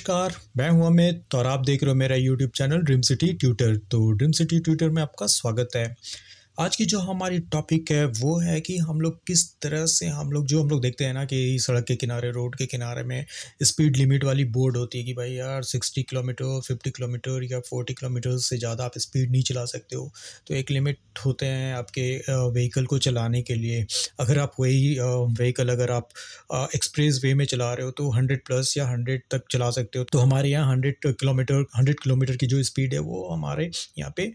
नमस्कार, मैं हूँ अमित और आप देख रहे हो मेरा YouTube channel dream city tutor. तो ड्रीम सिटी ट्यूटर में आपका स्वागत है। आज की जो हमारी टॉपिक है, वो है कि हम लोग किस तरह से हम लोग, जो हम लोग देखते हैं ना कि सड़क के किनारे, रोड के किनारे में स्पीड लिमिट वाली बोर्ड होती है कि भाई यार सिक्सटी किलोमीटर फिफ्टी किलोमीटर या फोर्टी किलोमीटर से ज़्यादा आप स्पीड नहीं चला सकते हो। तो एक लिमिट होते हैं आपके व्हीकल को चलाने के लिए। अगर आप वही व्हीकल अगर आप एक्सप्रेस वे में चला रहे हो तो हंड्रेड प्लस या हंड्रेड तक चला सकते हो। तो हमारे यहाँ हंड्रेड किलोमीटर हंड्रेड किलोमीटर की जो स्पीड है वो हमारे यहाँ पे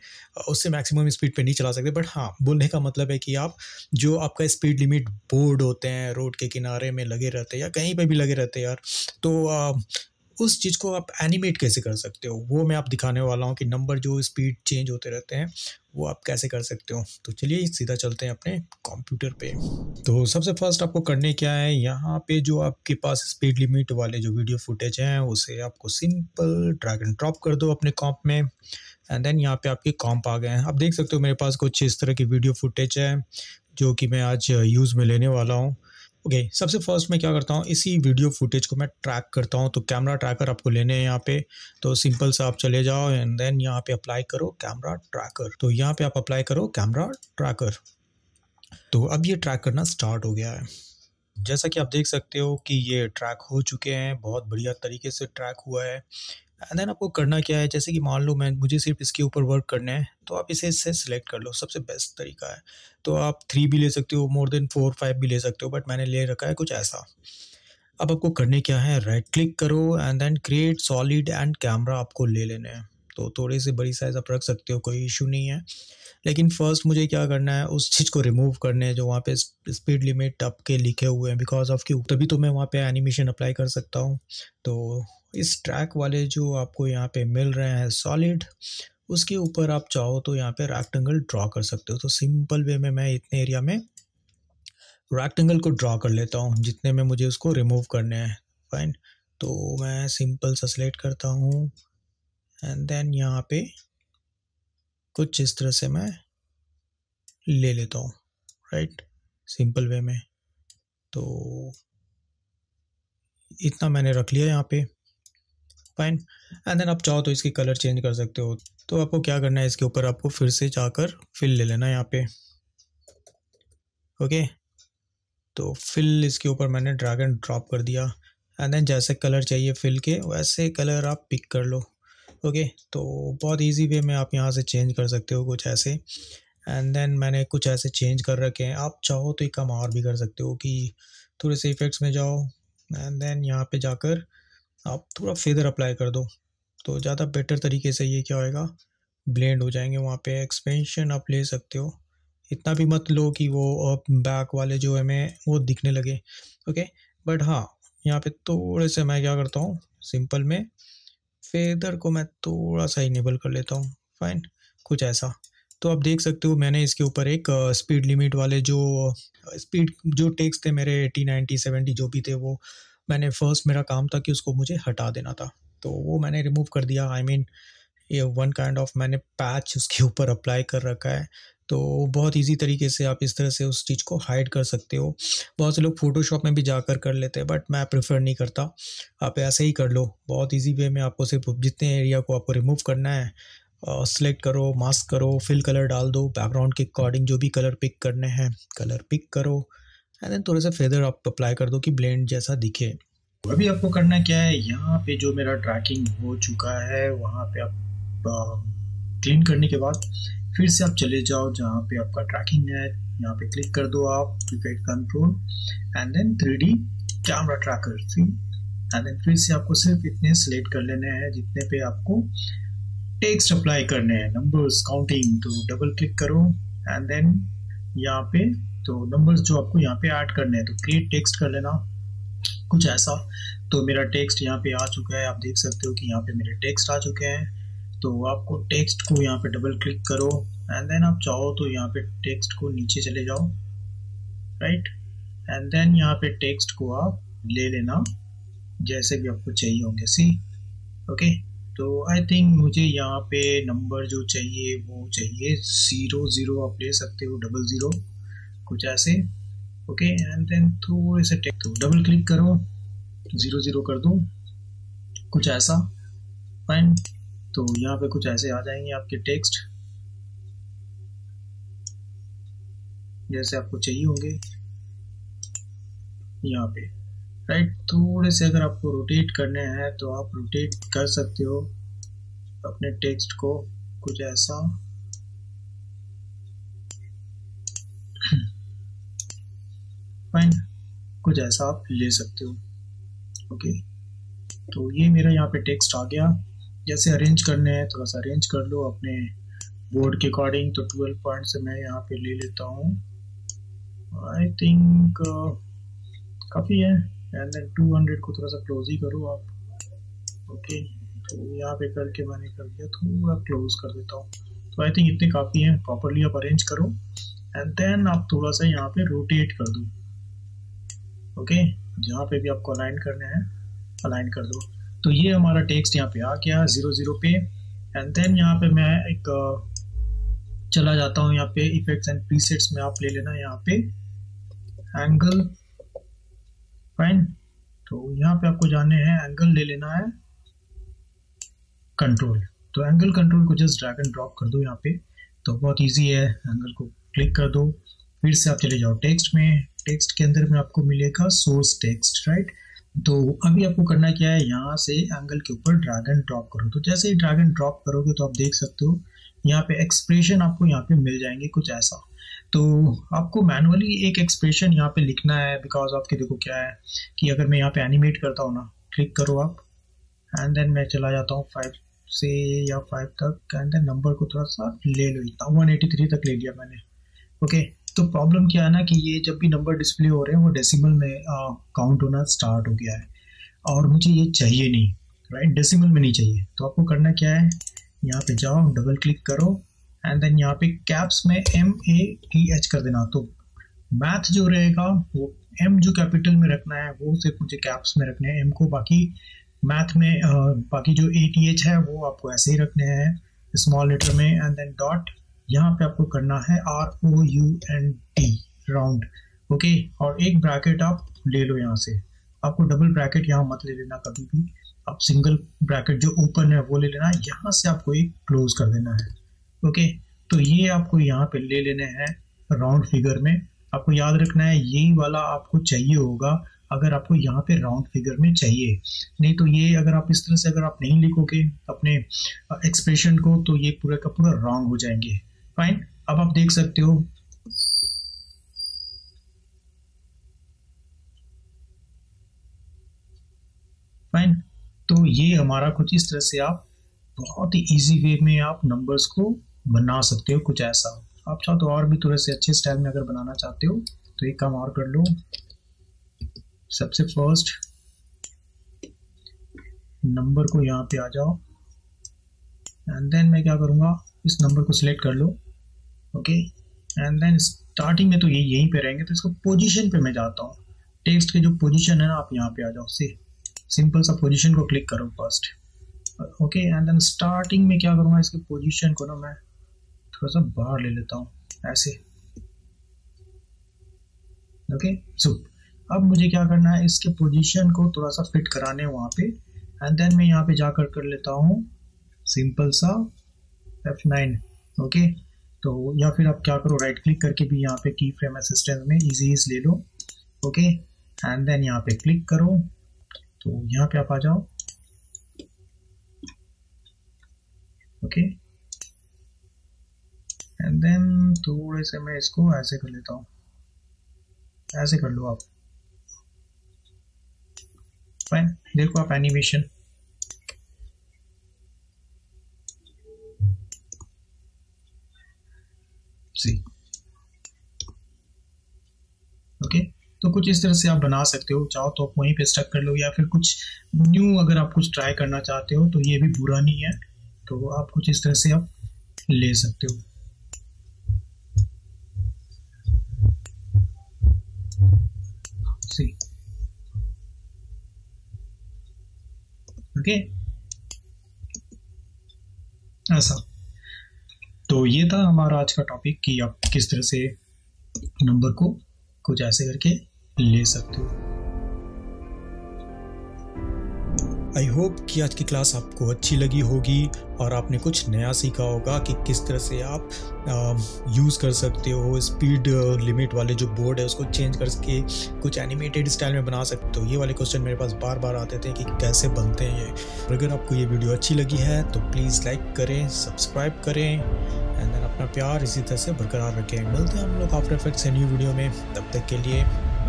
उससे मैक्सिमम स्पीड पे नहीं चला सकते। बट हाँ बोलने का मतलब है कि आप जो आपका स्पीड लिमिट बोर्ड होते हैं रोड के किनारे में लगे रहते हैं या कहीं पे भी लगे रहते हैं यार तो आ, उस चीज़ को आप एनिमेट कैसे कर सकते हो? वो मैं आप दिखाने वाला हूँ कि नंबर जो स्पीड चेंज होते रहते हैं वो आप कैसे कर सकते हो? तो चलिए सीधा चलते हैं अपने कंप्यूटर पे। तो सबसे फ़र्स्ट आपको करने क्या है? यहाँ पे जो आपके पास स्पीड लिमिट वाले जो वीडियो फुटेज हैं उसे आपको सिंपल ड्रैग एंड ड्रॉप कर दो अपने कॉम्प में। एंड देन यहाँ पे आपके कॉम्प आ गए हैं। आप देख सकते हो मेरे पास कुछ इस तरह की वीडियो फुटेज है जो कि मैं आज यूज़ में लेने वाला हूँ। ओके okay, सबसे फ़र्स्ट मैं क्या करता हूँ इसी वीडियो फुटेज को मैं ट्रैक करता हूँ। तो कैमरा ट्रैकर आपको लेने हैं यहाँ पे। तो सिंपल से आप चले जाओ एंड देन यहाँ पे अप्लाई करो कैमरा ट्रैकर तो यहाँ पे आप अप्लाई करो कैमरा ट्रैकर तो अब ये ट्रैक करना स्टार्ट हो गया है। जैसा कि आप देख सकते हो कि ये ट्रैक हो चुके हैं। बहुत बढ़िया तरीके से ट्रैक हुआ है। एंड देन आपको करना क्या है? जैसे कि मान लो मैं, मुझे सिर्फ़ इसके ऊपर वर्क करना है तो आप इसे इससे सिलेक्ट कर लो। सबसे बेस्ट तरीका है। तो आप थ्री भी ले सकते हो मोर देन फोर फाइव भी ले सकते हो बट मैंने ले रखा है कुछ ऐसा। अब आपको करने क्या है? राइट क्लिक करो and then create solid and camera आपको ले लेने हैं। तो थोड़ी सी बड़ी साइज़ आप रख सकते हो, कोई इशू नहीं है। लेकिन फ़र्स्ट मुझे क्या करना है? उस चीज़ को रिमूव करने जो वहाँ पे स्पीड लिमिट आपके लिखे हुए हैं। बिकॉज़ ऑफ़ क्यों तभी तो मैं वहाँ पे एनिमेशन अप्लाई कर सकता हूँ। तो इस ट्रैक वाले जो आपको यहाँ पे मिल रहे हैं सॉलिड उसके ऊपर आप चाहो तो यहाँ पे रेक्टेंगल ड्रॉ कर सकते हो। तो सिंपल वे में मैं इतने एरिया में रेक्टेंगल को ड्रॉ कर लेता हूँ, जितने में मुझे उसको रिमूव करने हैं। फाइन तो मैं सिंपल सा सिलेक्ट करता हूँ एंड देन यहाँ पे कुछ इस तरह से मैं ले लेता हूँ। राइट सिंपल वे में। तो इतना मैंने रख लिया यहाँ पे। फाइन एंड देन आप चाहो तो इसकी कलर चेंज कर सकते हो। तो आपको क्या करना है, इसके ऊपर आपको फिर से जाकर फिल ले लेना यहाँ पे। ओके तो फिल इसके ऊपर मैंने ड्रैग एंड ड्रॉप कर दिया। एंड देन जैसे कलर चाहिए फिल के, वैसे कलर आप पिक कर लो। ओके तो बहुत इजी वे में आप यहाँ से चेंज कर सकते हो कुछ ऐसे। एंड देन मैंने कुछ ऐसे चेंज कर रखे हैं। आप चाहो तो एक काम और भी कर सकते हो कि थोड़े से इफ़ेक्ट्स में जाओ। एंड देन यहाँ पे जाकर आप थोड़ा फेदर अप्लाई कर दो। तो ज़्यादा बेटर तरीके से ये क्या होएगा? ब्लेंड हो जाएँगे वहाँ पे। एक्सपेंशन आप ले सकते हो। इतना भी मत लो कि वो बैक वाले जो हमें वो दिखने लगे। ओके बट हाँ यहाँ पे थोड़े से मैं क्या करता हूँ? सिंपल में फेदर को मैं थोड़ा सा इनेबल कर लेता हूँ। फाइन कुछ ऐसा। तो आप देख सकते हो मैंने इसके ऊपर एक स्पीड लिमिट वाले जो स्पीड जो टेक्स थे मेरे एटी नाइन्टी सेवेंटी जो भी थे वो मैंने फ़र्स्ट मेरा काम था कि उसको मुझे हटा देना था। तो वो मैंने रिमूव कर दिया। आई I मीन mean, ये वन काइंड ऑफ़ मैंने पैच उसके ऊपर अप्लाई कर रखा है। तो बहुत इजी तरीके से आप इस तरह से उस चीज़ को हाइड कर सकते हो। बहुत से लोग फ़ोटोशॉप में भी जाकर कर लेते हैं बट मैं प्रेफर नहीं करता। आप ऐसे ही कर लो। बहुत इजी वे में आपको सिर्फ़ जितने एरिया को आपको रिमूव करना है सेलेक्ट करो मास्क करो फिल कलर डाल दो बैकग्राउंड के अकॉर्डिंग जो भी कलर पिक करने हैं कलर पिक करो। एंड देन थोड़ा सा फेदर आप अप्लाई कर दो कि ब्लेंड जैसा दिखे। अभी आपको करना क्या है? यहाँ पे जो मेरा ट्रैकिंग हो चुका है, वहाँ पे आप क्लीन करने के बाद फिर से आप चले जाओ जहाँ पे आपका ट्रैकिंग है। यहाँ पे क्लिक कर दो आप effect control and then three D camera tracker see and then फिर से आपको सिर्फ़ इतने सिलेक्ट कर लेने हैं जितने पे आपको टेक्स्ट अप्लाई करने हैं। नंबर्स काउंटिंग तो डबल क्लिक करो एंड देन यहाँ पे तो नंबर्स जो आपको यहाँ पे ऐड करने हैं तो क्रिएट टेक्स्ट कर लेना। कुछ ऐसा। तो मेरा टेक्स्ट यहाँ पे आ चुका है। आप देख सकते हो कि यहाँ पे मेरे टेक्स्ट आ चुके हैं। तो आपको टेक्स्ट को यहाँ पे डबल क्लिक करो एंड देन आप चाहो तो यहाँ पे टेक्स्ट को नीचे चले जाओ। राइट एंड देन यहाँ पे टेक्स्ट को आप ले लेना, जैसे भी आपको चाहिए होंगे। सी ओके तो आई थिंक मुझे यहाँ पे नंबर जो चाहिए, वो चाहिए ज़ीरो ज़ीरो आप ले सकते हो डबल ज़ीरो कुछ ऐसे। ओके एंड देन थोड़े से टेक्स्ट डबल क्लिक करो ज़ीरो ज़ीरो कर दो, कुछ ऐसा। फाइन तो यहाँ पे कुछ ऐसे आ जाएँगे आपके टेक्स्ट जैसे आपको चाहिए होंगे, यहाँ पे। राइट थोड़े से अगर आपको रोटेट करने हैं तो आप रोटेट कर सकते हो अपने टेक्स्ट को, कुछ ऐसा फाइन ऐसा आप ले सकते हो। ओके तो ये मेरा यहाँ पे टेक्स्ट आ गया। जैसे अरेंज करने हैं, थोड़ा सा अरेंज कर लो अपने बोर्ड के अकॉर्डिंग तो 12 पॉइंट से मैं यहाँ पे ले लेता हूँ। आई थिंक काफ़ी है। एंड देन 200 को थोड़ा सा क्लोज ही करो आप। ओके तो यहाँ पे करके मैंने कर दिया। थोड़ा क्लोज कर देता हूँ। तो आई थिंक इतने काफ़ी हैं। प्रॉपरली आप अरेंज करो। एंड देन आप थोड़ा सा यहाँ पे रोटेट कर दो। ओके जहाँ पे भी आपको अलाइन करने है अलाइन कर दो। तो ये हमारा टेक्स्ट यहाँ पे आ गया ज़ीरो ज़ीरो पे। एंड देन यहाँ पे मैं एक चला जाता हूँ यहाँ पे इफेक्ट्स एंड प्रीसेट्स में आप ले लेना यहाँ पे। एंगल फाइन तो यहाँ पे आपको जाने हैं एंगल ले लेना है। कंट्रोल तो एंगल कंट्रोल को जस्ट ड्रैग एंड ड्रॉप कर दो यहाँ पे। तो बहुत इजी है एंगल को क्लिक कर दो। फिर से आप चले जाओ टेक्स्ट में। टेक्स्ट के अंदर में आपको मिलेगा सोर्स टेक्स्ट राइट तो अभी आपको करना क्या है? यहाँ से एंगल के ऊपर ड्रैग एंड ड्रॉप करो। तो जैसे ही ड्रैग एंड ड्रॉप करोगे तो आप देख सकते हो, यहाँ पे एक्सप्रेशन आपको यहाँ पे मिल जाएँगे कुछ ऐसा। तो आपको मैनुअली एक एक्सप्रेशन यहाँ पे लिखना है बिकॉज़ आपके देखो क्या है कि अगर मैं यहाँ पे एनिमेट करता हूँ ना क्लिक करो आप एंड देन मैं चला जाता हूँ फाइव से या फाइव तक एंड देन नंबर को थोड़ा सा ले लो इतना वन एटी थ्री तक ले लिया मैंने। ओके तो प्रॉब्लम क्या है ना कि ये जब भी नंबर डिस्प्ले हो रहे हैं वो डेसिमल में काउंट होना स्टार्ट हो गया है। और मुझे ये चाहिए नहीं राइट डेसिमल में नहीं चाहिए। तो आपको करना क्या है? यहाँ पे जाओ डबल क्लिक करो एंड देन यहाँ पे कैप्स में एम ए टी एच कर देना। तो मैथ जो रहेगा वो एम जो कैपिटल में रखना है वो सिर्फ़ मुझे कैप्स में रखने हैं। एम को बाकी मैथ में आ, बाकी जो ए टी एच है वो आपको ऐसे ही रखने हैं स्मॉल लेटर में एंड देन डॉट यहाँ पे आपको करना है R O U N T round okay और एक ब्रैकेट आप ले लो यहाँ से। आपको डबल ब्रैकेट यहाँ मत ले लेना कभी भी। आप सिंगल ब्रैकेट जो ओपन है वो ले लेना। यहाँ से आपको एक क्लोज कर देना है ओके तो ये आपको यहाँ पे ले लेने हैं राउंड फिगर में। आपको याद रखना है, यही वाला आपको चाहिए होगा अगर आपको यहाँ पे राउंड फिगर में चाहिए। नहीं तो ये अगर आप इस तरह से अगर आप नहीं लिखोगे अपने एक्सप्रेशन को तो ये पूरा का पूरा रॉन्ग हो जाएँगे। फाइन अब आप देख सकते हो। फाइन तो ये हमारा कुछ इस तरह से आप बहुत ही इजी वे में आप नंबर्स को बना सकते हो कुछ ऐसा। आप चाहो तो और भी थोड़े से अच्छे स्टाइल में अगर बनाना चाहते हो तो एक काम और कर लो। सबसे फ़र्स्ट नंबर को यहाँ पे आ जाओ। एंड देन मैं क्या करूँगा? इस नंबर को सिलेक्ट कर लो। ओके एंड देन स्टार्टिंग में तो ये, यहीं पे रहेंगे तो इसको पोजीशन पे मैं जाता हूँ। टेक्स्ट के जो पोजीशन है ना, आप यहाँ पे आ जाओ। से सिंपल सा पोजीशन को क्लिक करो first okay and then starting में क्या करूँगा, इसके पोजीशन को ना मैं थोड़ा सा बाहर ले लेता हूँ। ऐसे। ओके सो अब मुझे क्या करना है, इसके पोजीशन को थोड़ा सा फिट कराने वहाँ पे। एंड देन मैं यहाँ पे जाकर कर लेता हूँ। सिंपल सा F9 ओके तो या फिर आप क्या करो राइट क्लिक करके भी यहाँ पे की फ्रेम असिस्टेंस में इजी ले लो ओके एंड देन यहाँ पे क्लिक करो तो यहाँ पे आप आ जाओ ओके एंड देन थोड़े से मैं इसको ऐसे कर लेता हूँ, ऐसे कर लो आप। फाइन देखो आप एनिमेशन सी ओके तो कुछ इस तरह से आप बना सकते हो। चाहो तो आप वहीं पे स्टक कर लो या फिर कुछ न्यू अगर आप कुछ ट्राई करना चाहते हो तो ये भी बुरा नहीं है। तो आप कुछ इस तरह से आप ले सकते हो। ओके ऐसा। तो ये था हमारा आज का टॉपिक कि आप किस तरह से नंबर को कुछ ऐसे करके ले सकते हो। आई होप कि आज की क्लास आपको अच्छी लगी होगी और आपने कुछ नया सीखा होगा कि किस तरह से आप यूज़ कर सकते हो स्पीड लिमिट वाले जो बोर्ड है उसको चेंज करके कुछ एनिमेटेड स्टाइल में बना सकते हो। ये वाले क्वेश्चन मेरे पास बार बार आते थे कि कैसे बनते हैं ये। अगर आपको ये वीडियो अच्छी लगी है तो प्लीज़ लाइक करें सब्सक्राइब करें एंड देन अपना प्यार इसी तरह से बरकरार रखें। मिलते हैं हम लोग आफ्टर इफेक्ट्स न्यू वीडियो में। तब तक के लिए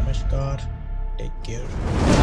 नमस्कार टेक केयर